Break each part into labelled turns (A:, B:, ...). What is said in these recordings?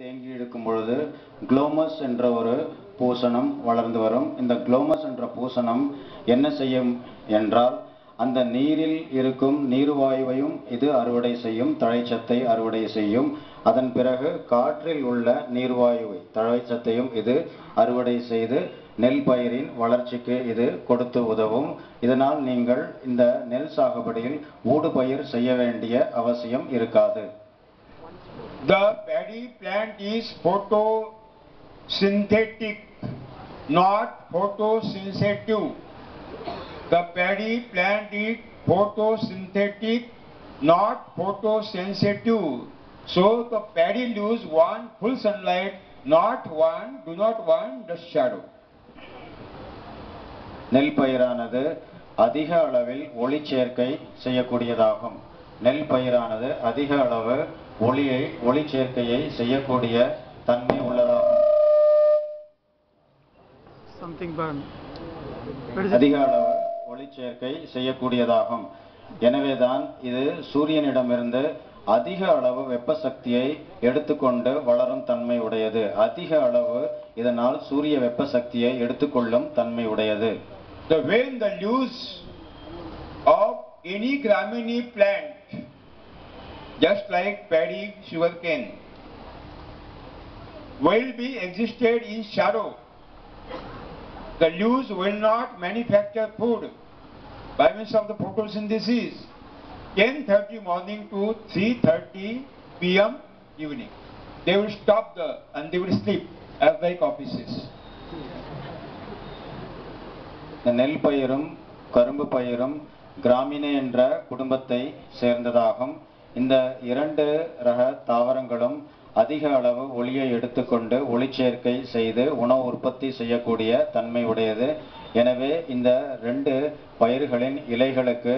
A: தேங்கி இருக்கும் பொழுது குளோமஸ் என்ற ஒரு பூசணம் வளர்ந்து வரும். இந்த குளோமஸ் என்ற பூசணம் என்ன செய்யும் என்றால் அந்த நீரில் இருக்கும் நீர்வாயுவையும் இது அறுவடை செய்யும் தழைச்சத்தை அறுவடை செய்யும். அதன் பிறகு காற்றில் உள்ள நீர்வாயுவை தழைச்சத்தையும் இது அறுவடை செய்து நெல் பயிரின் வளர்ச்சிக்கு இது கொடுத்து உதவும். இதனால் நீங்கள் இந்த நெல் சாகுபடியில் ஊடுபயிர் செய்ய வேண்டிய அவசியம் இருக்காது.
B: The paddy plant is photosynthetic, not photosynthetic. The paddy plant is photosynthetic, not photosensitive. So the paddy lose one full sunlight, not one, do not one the shadow.
A: நெல் பயிரானது அதிக அளவில் ஒளி சேர்க்கை செய்யக்கூடியதாகும் நெல் பயிரானது அதிக அளவு ஒளியை ஒளி சேர்க்கையை செய்யக்கூடிய தன்மை உள்ளதாகும்? அதிக அளவு ஒளி சேர்க்கை செய்யக்கூடியதாகும். எனவேதான் இது சூரியனிடமிருந்து அதிக அளவு வெப்ப சக்தியை எடுத்துக்கொண்டு வளரும் தன்மை உடையது. அதிக அளவு இதனால் சூரிய வெப்ப சக்தியை எடுத்துக்கொள்ளும் தன்மை உடையது.
B: The when the leaves of any graminy plant, just like paddy, sugarcane, will be existed in shadow. The leaves will not manufacture food by means of the photosynthesis. 10:30 morning to 3:30 p.m. evening. They will stop the and they will sleep as like offices.
A: இந்த நெல் பயிரும் கரும்பு பயிரும் கிராமினே என்ற குடும்பத்தை சேர்ந்ததாகும் இந்த இரண்டு ரக தாவரங்களும் அதிக அளவு ஒளியை எடுத்துக்கொண்டு ஒளிச்சேர்க்கை செய்து உணவு உற்பத்தி செய்யக்கூடிய தன்மை உடையது. எனவே இந்த ரெண்டு பயிர்களின் இலைகளுக்கு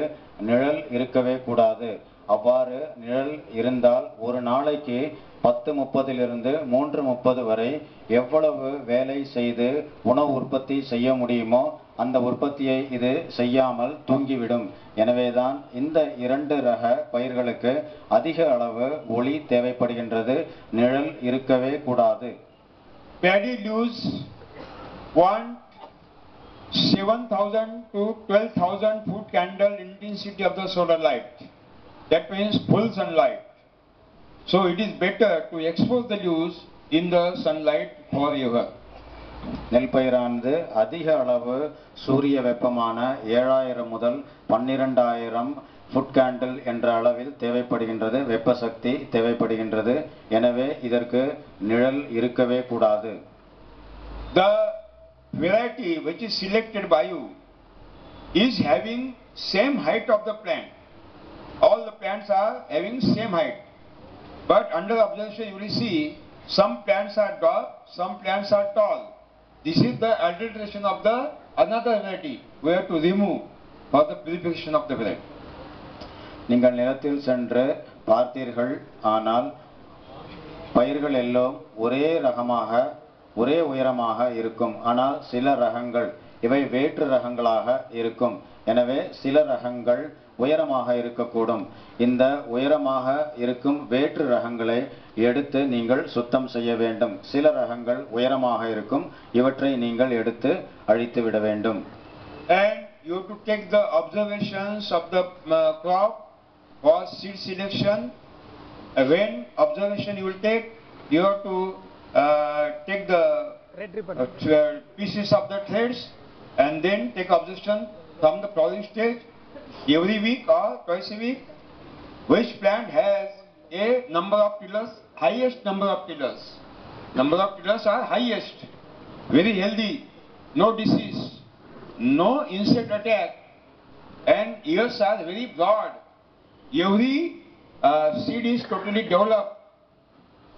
A: நிழல் இருக்கவே கூடாது. அவ்வாறு நிழல் இருந்தால் ஒரு நாளைக்கு பத்து முப்பதிலிருந்து மூன்று முப்பது வரை எவ்வளவு வேலை செய்து உணவு உற்பத்தி செய்ய முடியுமோ அந்த உற்பத்தியை இது செய்யாமல் தூங்கிவிடும். எனவேதான் இந்த இரண்டு ரக பயிர்களுக்கு அதிக அளவு ஒளி தேவைப்படுகின்றது. நிழல் இருக்கவே கூடாது.
B: Paddy leaves want 7000 to 12000 foot candle intensity of the solar light. That means full sunlight. So it is better to expose the leaves in the sunlight forever.
A: நெல் பயிரானது அதிக அளவு சூரிய வெப்பமான ஏழாயிரம் முதல் பன்னிரெண்டாயிரம் ஃபுட் கேண்டில் என்ற அளவில் தேவைப்படுகின்றது வெப்ப சக்தி தேவைப்படுகின்றது எனவே இதற்கு நிழல் இருக்கவே கூடாது
B: The variety which is selected by you is having same height of the plant. All the plants are having same height. But under observation you will see some plants are dwarf, some plants are tall. This is the adulteration of the another variety we have to remove for the purification of the variety.
A: நீங்கள் நிலத்தில் சென்று பார்த்தீர்கள் ஆனால் பயிர்கள் எல்லாம் ஒரே ரகமாக ஒரே உயரமாக இருக்கும். ஆனால் சில ரகங்கள் இவை வேற்று ரகங்களாக இருக்கும். எனவே சில ரகங்கள் உயரமாக இருக்கக்கூடும். இந்த உயரமாக இருக்கும் வேற்று ரகங்களை எடுத்து நீங்கள் சுத்தம் செய்ய வேண்டும். சில ரகங்கள் உயரமாக இருக்கும் இவற்றை நீங்கள் எடுத்து அழித்து விட வேண்டும்.
B: And you have to take the observations of the uh, crop for seed selection. When observation you will take, you have to take the
C: Red
B: uh, pieces of the threads and then take observation from the flowering stage every week or twice a week. Which plant has a number of pillars, highest number of pillars. Number of pillars are highest, very healthy, no disease, no insect attack, and ears are very broad. Every uh, seed is totally developed,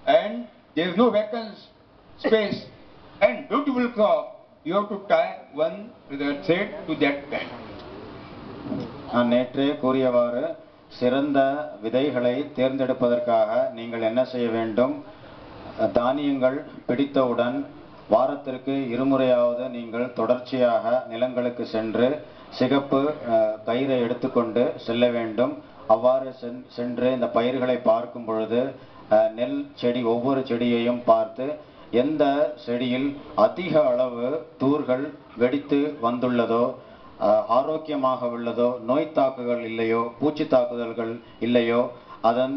B: and there is no vacant space. And beautiful crop, you have to tie one with thread to that band.
A: நான் நேற்றே கூறியவாறு சிறந்த விதைகளை தேர்ந்தெடுப்பதற்காக நீங்கள் என்ன செய்ய வேண்டும் தானியங்கள் பிடித்தவுடன் வாரத்திற்கு இருமுறையாவது நீங்கள் தொடர்ச்சியாக நிலங்களுக்கு சென்று சிகப்பு அஹ், கயிறை எடுத்துக்கொண்டு செல்ல வேண்டும் அவ்வாறு சென்- சென்று இந்த பயிர்களை பார்க்கும் பொழுது நெல் செடி ஒவ்வொரு செடியையும் பார்த்து எந்த செடியில் அதிக அளவு தூர்கள் வெடித்து வந்துள்ளதோ ஆரோக்கியமாக உள்ளதோ நோய் தாக்குதல் இல்லையோ பூச்சி தாக்குதல்கள் இல்லையோ அதன்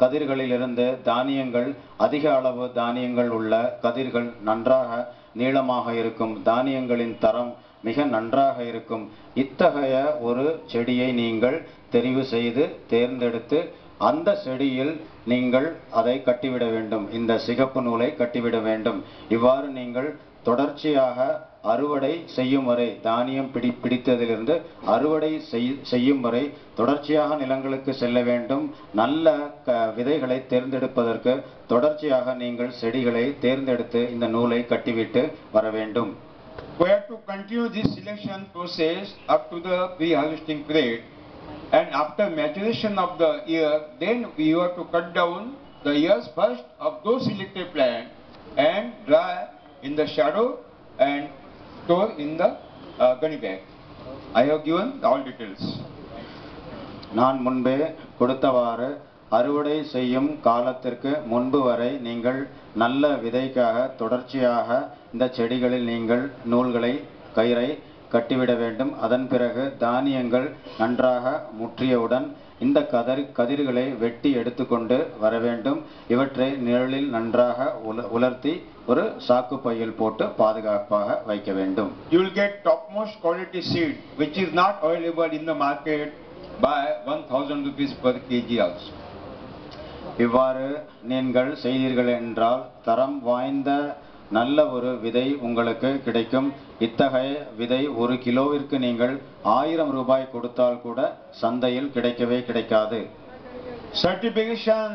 A: கதிர்களிலிருந்து தானியங்கள் அதிக அளவு தானியங்கள் உள்ள கதிர்கள் நன்றாக நீளமாக இருக்கும் தானியங்களின் தரம் மிக நன்றாக இருக்கும். இத்தகைய ஒரு செடியை நீங்கள் தெரிவு செய்து தேர்ந்தெடுத்து அந்த செடியில் நீங்கள் அதை கட்டிவிட வேண்டும். இந்த சிகப்பு நூலை கட்டிவிட வேண்டும். இவ்வாறு நீங்கள் தொடர்ச்சியாக அறுவடை செய்யும் வரை தானியம் பிடி பிடித்ததிலிருந்து அறுவடை செய்- செய்யும் வரை தொடர்ச்சியாக நிலங்களுக்கு செல்ல வேண்டும். நல்ல க விதைகளை தேர்ந்தெடுப்பதற்கு தொடர்ச்சியாக நீங்கள் செடிகளை தேர்ந்தெடுத்து இந்த நூலை கட்டிவிட்டு வர வேண்டும்.
B: We have to continue this selection process up to the pre-harvesting period. And after maturation of the ear, then we have to cut down the ears first of those selected plant and dry in the shadow and store in the uh, gunny bag. I have given all details.
A: நான் முன்பே கொடுத்தவாறு அறுவடை செய்யும் காலத்திற்கு முன்பு வரை நீங்கள் நல்ல விதைக்காக தொடர்ச்சியாக இந்த செடிகளில் நீங்கள் நூல்களை கயிறை கட்டிவிட வேண்டும். அதன் பிறகு தானியங்கள் நன்றாக முற்றியவுடன் இந்த கதர் கதிர்களை வெட்டி எடுத்துக்கொண்டு வர வேண்டும். இவற்றை நிழலில் நன்றாக உல உலர்த்தி ஒரு சாக்கு பையில் போட்டு பாதுகாப்பாக வைக்க வேண்டும்.
B: You'll get top most quality seed which is not available in the market by one thousand rupees per KG also
A: இவ்வாறு நீங்கள் செய்தீர்கள் என்றால் தரம் வாய்ந்த நல்ல ஒரு விதை உங்களுக்கு கிடைக்கும். இத்தகைய விதை ஒரு கிலோவிற்கு நீங்கள் ஆயிரம் ரூபாய் கொடுத்தால் கூட சந்தையில் கிடைக்கவே கிடைக்காது.
B: சர்டிபிகேஷன்